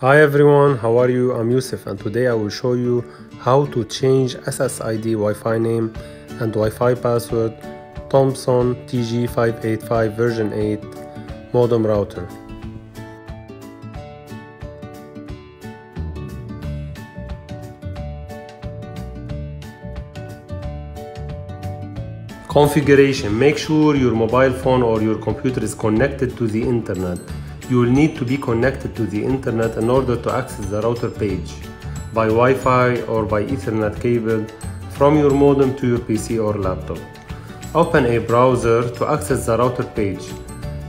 Hi everyone, how are you? I'm Yusuf and today I will show you how to change SSID Wi-Fi name and Wi-Fi password Thomson TG585 version 8 modem router. Configuration Make sure your mobile phone or your computer is connected to the internet you will need to be connected to the internet in order to access the router page by Wi-Fi or by Ethernet cable from your modem to your PC or laptop. Open a browser to access the router page.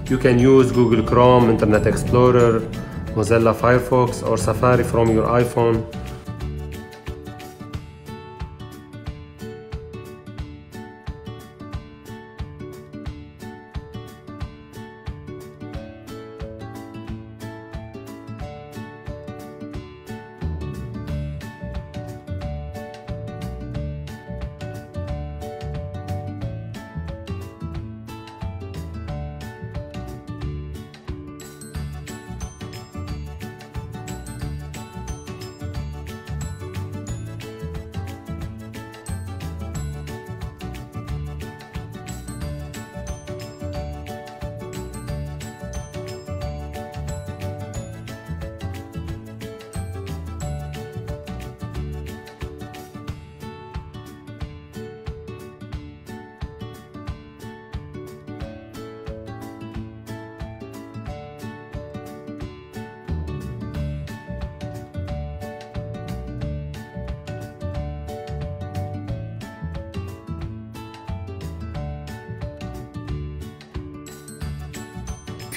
You can use Google Chrome, Internet Explorer, Mozilla Firefox or Safari from your iPhone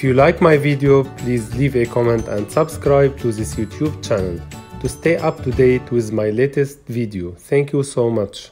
If you like my video, please leave a comment and subscribe to this YouTube channel to stay up to date with my latest video. Thank you so much.